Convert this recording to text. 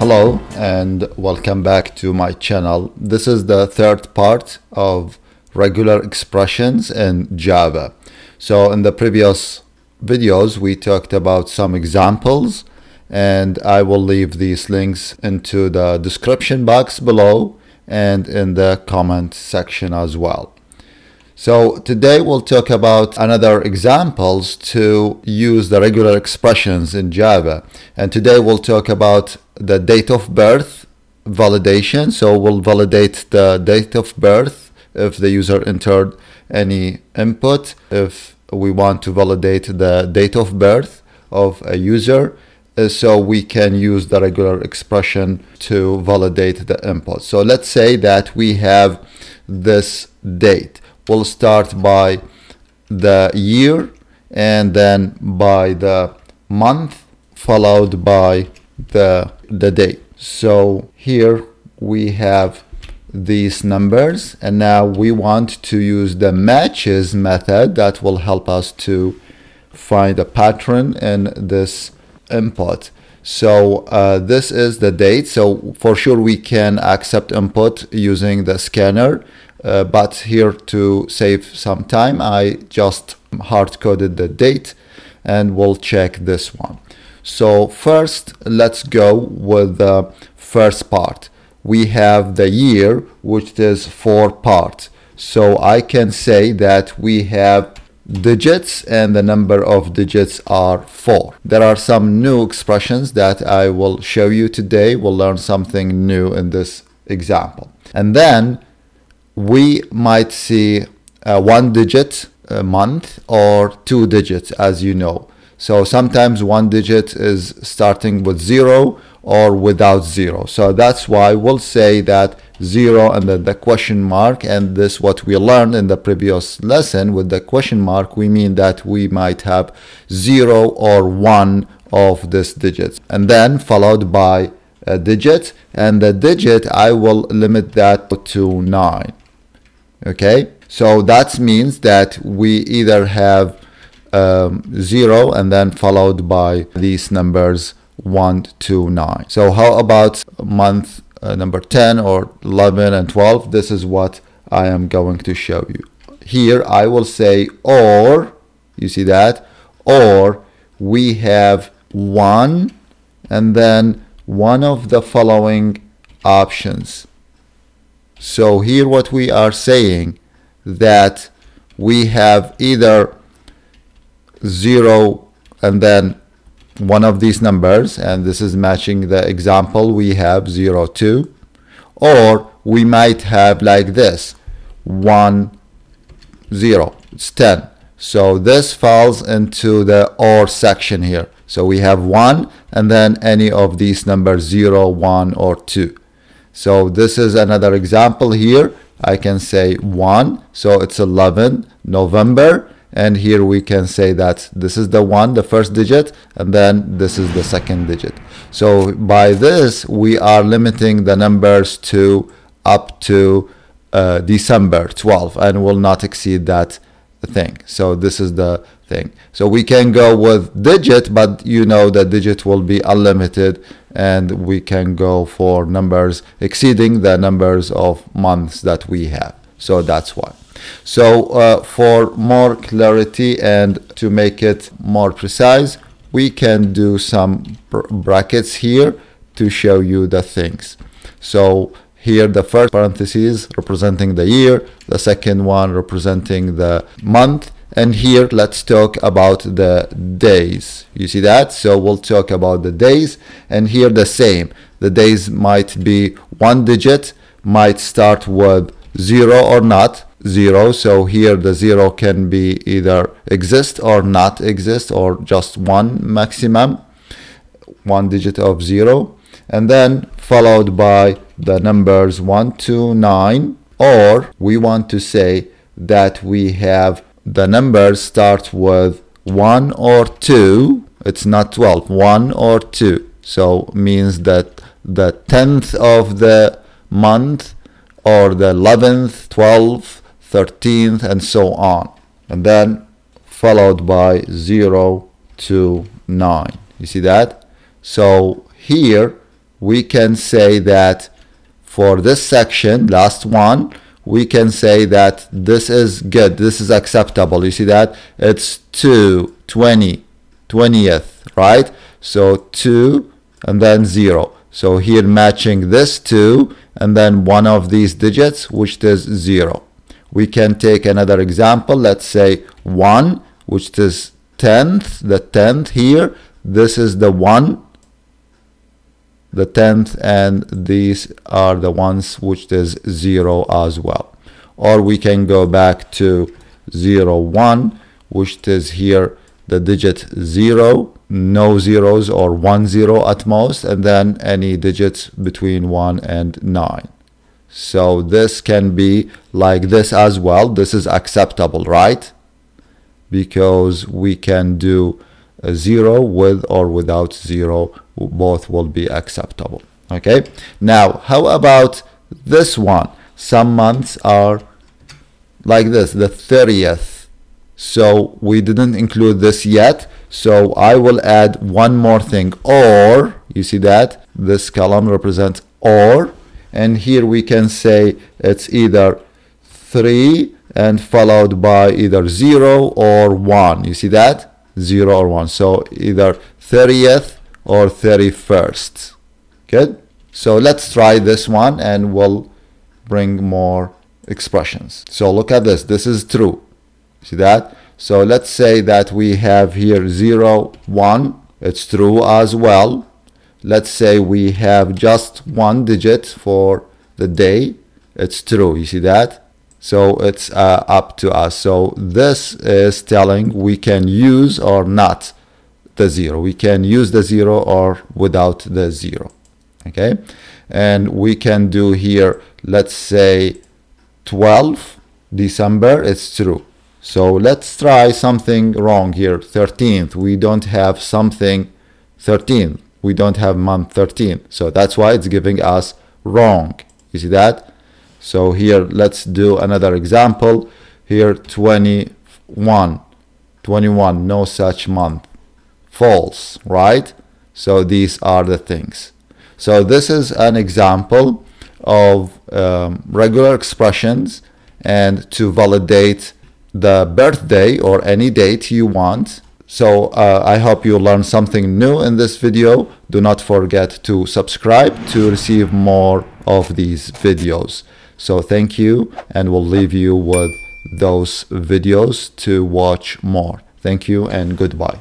Hello and welcome back to my channel. This is the third part of regular expressions in Java. So in the previous videos we talked about some examples and I will leave these links into the description box below and in the comment section as well. So today we'll talk about another examples to use the regular expressions in Java. And today we'll talk about the date of birth validation. So we'll validate the date of birth if the user entered any input. If we want to validate the date of birth of a user, uh, so we can use the regular expression to validate the input. So let's say that we have this date we'll start by the year and then by the month followed by the the day. So here we have these numbers and now we want to use the matches method that will help us to find a pattern in this input. So uh, this is the date. So for sure we can accept input using the scanner uh, but here to save some time I just hard coded the date and we'll check this one so first let's go with the first part we have the year which is four parts so I can say that we have digits and the number of digits are 4. There are some new expressions that I will show you today. We'll learn something new in this example. And then we might see a one digit a month or two digits as you know. So sometimes one digit is starting with zero or without zero. So that's why we'll say that zero and then the question mark and this what we learned in the previous lesson with the question mark we mean that we might have zero or one of this digits and then followed by a digit and the digit I will limit that to 9 okay? So that means that we either have um, 0 and then followed by these numbers 1 to 9 so how about month uh, number 10 or 11 and 12 this is what I am going to show you. Here I will say or you see that? Or we have one and then one of the following options so here what we are saying that we have either 0 and then one of these numbers and this is matching the example we have 0 2 or we might have like this 1 0 it's 10 so this falls into the or section here. So we have 1 and then any of these numbers 0 1 or 2 so this is another example here. I can say 1 so it's 11 November and here we can say that this is the one the first digit and then this is the second digit. So by this we are limiting the numbers to up to uh, December 12 and will not exceed that thing. So this is the thing. So we can go with digit but you know the digit will be unlimited and we can go for numbers exceeding the numbers of months that we have so that's why so uh, for more clarity and to make it more precise, we can do some brackets here to show you the things. So here the first parenthesis representing the year, the second one representing the month, and here let's talk about the days. You see that? So we'll talk about the days. And here the same. The days might be one digit might start with zero or not zero. So here the zero can be either exist or not exist or just one maximum one digit of zero. And then followed by the numbers one to nine. Or we want to say that we have the numbers start with 1 or 2 it's not 12 1 or 2 so means that the 10th of the month or the 11th 12th 13th and so on. And then followed by 0 to 9 you see that? So here we can say that for this section, last one, we can say that this is good, this is acceptable. You see that? It's 2, 20, 20th, right? So 2 and then 0. So here matching this 2 and then one of these digits, which is 0. We can take another example. Let's say 1, which is 10th, the 10th here. This is the 1 the 10th and these are the ones which is 0 as well. Or we can go back to 0 1 which is here the digit 0 no zeros or 1 0 at most and then any digits between 1 and 9 so this can be like this as well. This is acceptable right? Because we can do 0 with or without 0 both will be acceptable. Okay? Now how about this one? Some months are like this the 30th so we didn't include this yet so I will add one more thing. Or you see that? This column represents or and here we can say it's either 3 and followed by either 0 or 1 you see that 0 or 1 so either 30th or 31st good? So let's try this one and we'll bring more expressions. So look at this. This is true. See that? So let's say that we have here 0 1 it's true as well. Let's say we have just one digit for the day. It's true. You see that so it's uh, up to us. So this is telling we can use or not the zero. We can use the zero or without the zero. Okay? And we can do here let's say 12 December it's true. So let's try something wrong here 13th we don't have something 13 we don't have month 13 so that's why it's giving us wrong. You see that so here let's do another example. Here 21 21 no such month. False right? So these are the things. So this is an example of um, regular expressions and to validate the birthday or any date you want. So uh, I hope you learned something new in this video. Do not forget to subscribe to receive more of these videos. So thank you and we'll leave you with those videos to watch more. Thank you and goodbye.